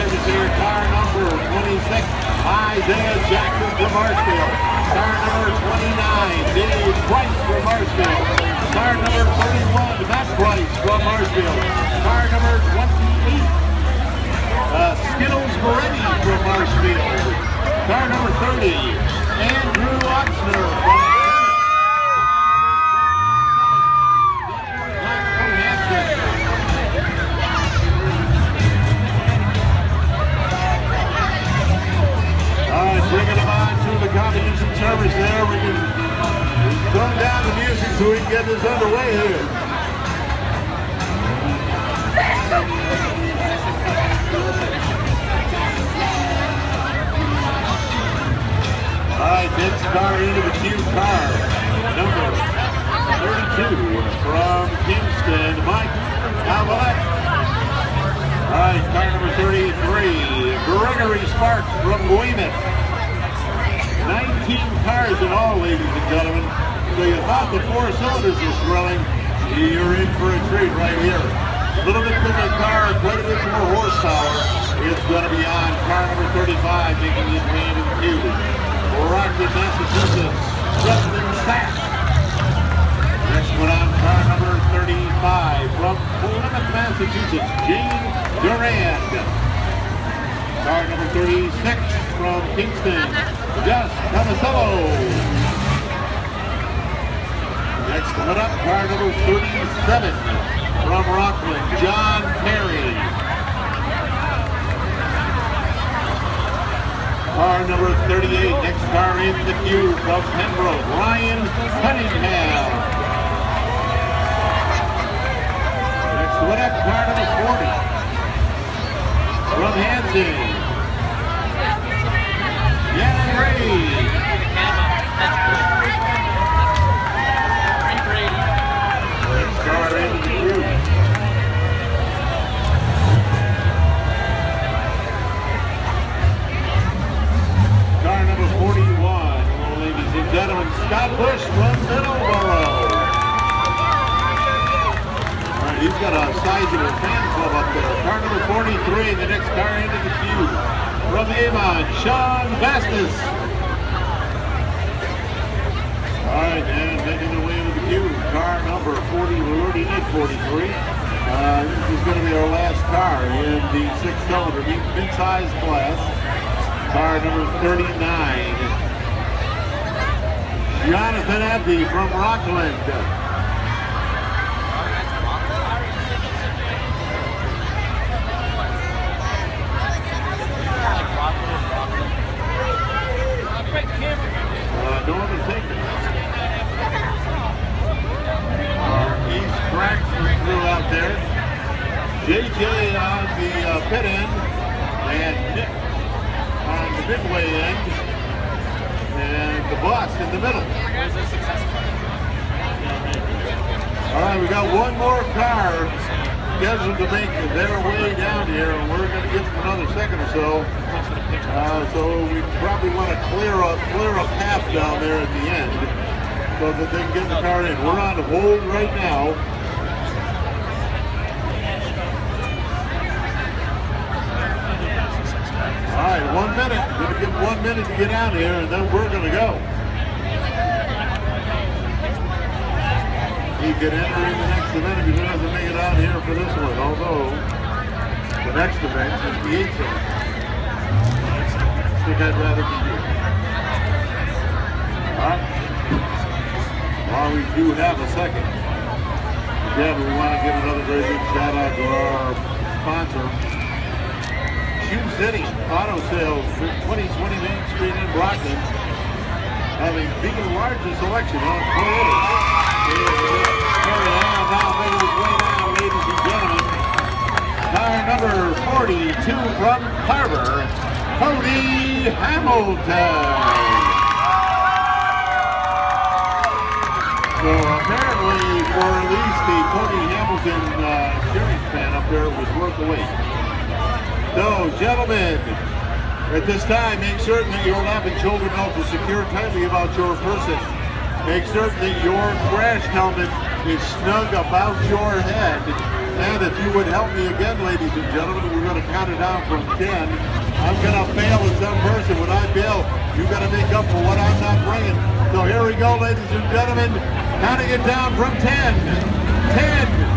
us here car number 26, Isaiah Jackson from Marshfield. Car number 29, Dave Price from Marshfield. Car number 31, Matt Price from Marshfield. Car number 28, uh, Skittles Moretti from Marshfield. Car number 30, Andrew Oxner from service there. We can turn down the music so we can get this underway here. All right, next car into the queue car, number 32 from Kingston, Mike Alvarez. All right, car number 33, Gregory Sparks from Weymouth. 19 cars in all, ladies and gentlemen. So you thought the four cylinders were swelling, you're in for a treat right here. A little bit bigger car, quite a bit more horsepower. It's going to be on car number 35, making his way into the queue. Rockford, Massachusetts, Justin Sack. Next one on car number 35 from Plymouth, Massachusetts, Jane Durand. Car number 36 from Kingston, Gus Tomasello. Next one up, car number 37 from Rockland, John Perry. Car number 38, next car in the queue from Pembroke, Ryan Cunningham. Next one up, car number 40 from Hanson. Yann 43. Uh, this is going to be our last car in the six-cylinder mid-size class. Car number 39. Jonathan Abdi from Rockland. Uh, Norman Taker. Our East Crew out there. JJ on the uh, pit end and Nick on the midway end, and the boss in the middle. All right, we got one more car scheduled to make their way down here, and we're going to get them another second or so. Uh, so we probably want to clear a clear a path down there at the end, so that they can get the car in. We're on hold right now. One minute. Gonna give them one minute to get out here, and then we're gonna go. He could enter in the next event if he doesn't make it out here for this one. Although the next event is the eighth event. I think I'd rather be here. All right. While we do have a second, again, we want to give another very big shout out to our sponsor, Shoe City Auto Sales, 2020 Main Street in Brockton, having the largest selection on on now, ladies and gentlemen. Car number 42 from Carver, Cody Hamilton. So apparently, for at least the Cody Hamilton uh, cheering fan up there, it was worth the wait. So, gentlemen, at this time, make certain that your laughing children know to secure tightly about your person. Make certain that your crash helmet is snug about your head And if you would help me again, ladies and gentlemen, we're going to count it down from 10. I'm going to fail as some person. When I fail, You've got to make up for what I'm not bringing. So here we go, ladies and gentlemen, counting it down from 10. 10,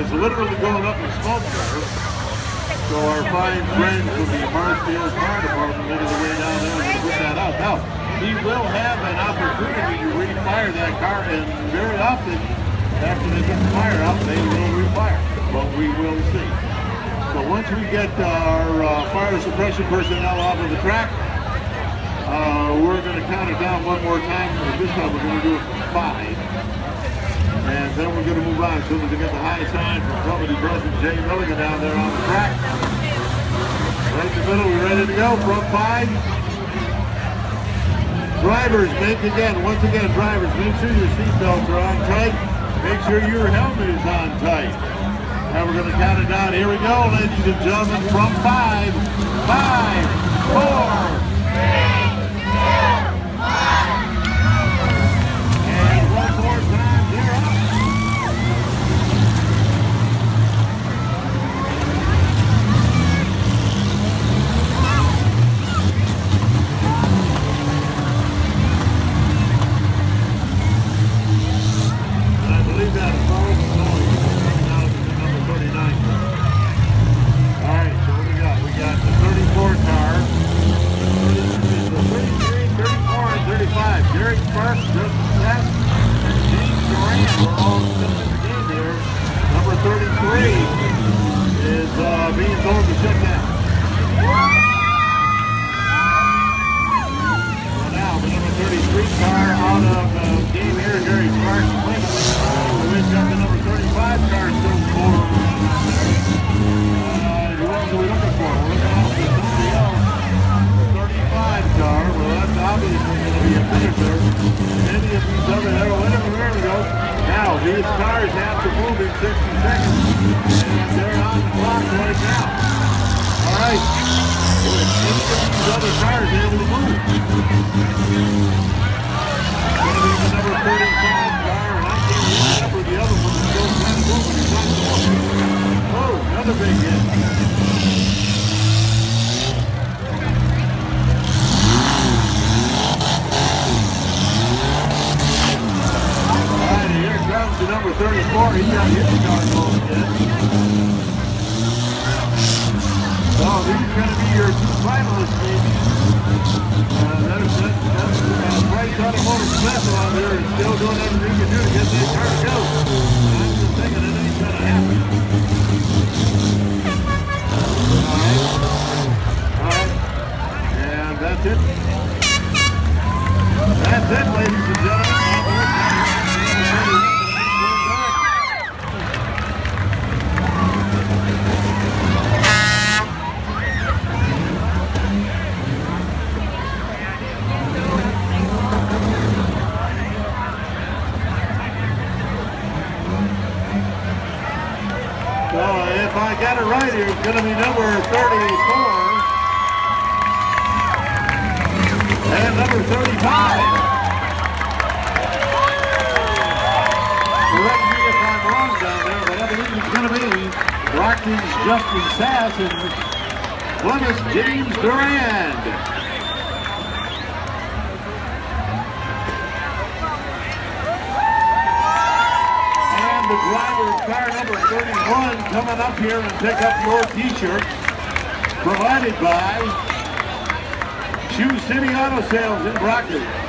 is literally going up in smoke there. So our fine friends from the Marshfield Fire Department making the way down there and put that out. Now, he will have an opportunity to refire that car, and very often, after they get the fire out, they will refire. But we will see. So once we get our uh, fire suppression personnel off of the track, uh, we're going to count it down one more time. This time we're going to do it from five. And then we're going to move on as soon as we get the high sign from Company President Jay Milligan down there on the track. Right in the middle, we're ready to go from five. Drivers, make again, once again, drivers, make sure your seatbelts are on tight. Make sure your helmet is on tight. And we're going to count it down. Here we go, ladies and gentlemen, from five, five, four, three, finisher. Any of these other. Now, these cars have to move in 60 seconds. And they're on the clock right now. All right. Of these other cars able to move? The number 35 car, and I can't remember the other one. Oh, another big hit. All right, here comes the number 34. He got his car moving in. So these are going to be your two finalists, maybe. Uh, that is, that, that's uh, Bryce Automotive Special out there is still doing everything he can do to get that car to go. I'm just thinking it ain't going to happen. All right. All right. And that's it. That's it, ladies and gentlemen. So if I got it right it's going to be number 34 number 35. Correct me if I'm wrong down there, but I believe it's going to be Brockton's Justin Sass and Plymouth James Durand. And the driver of car number 31 coming up here and pick up your t-shirt provided by Shoe City Auto Sales in Brockton.